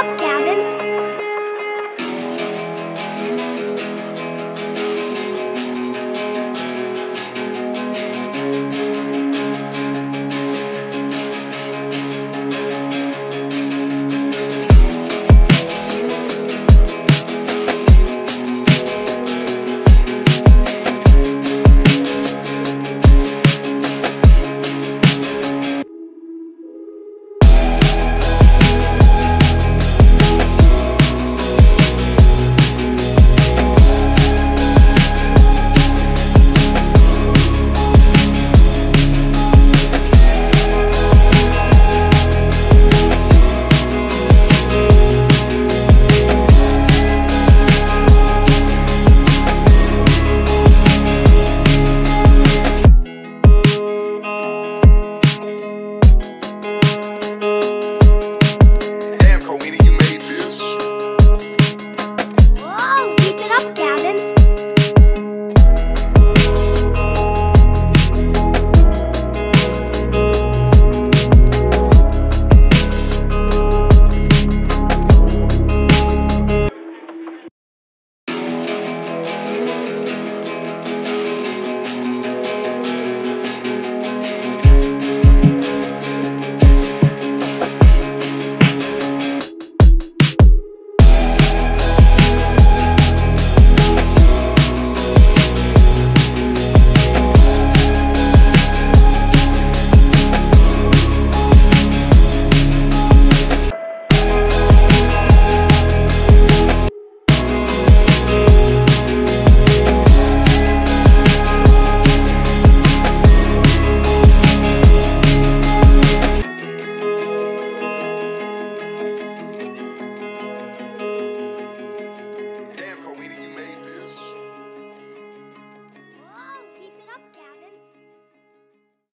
up, Gavin.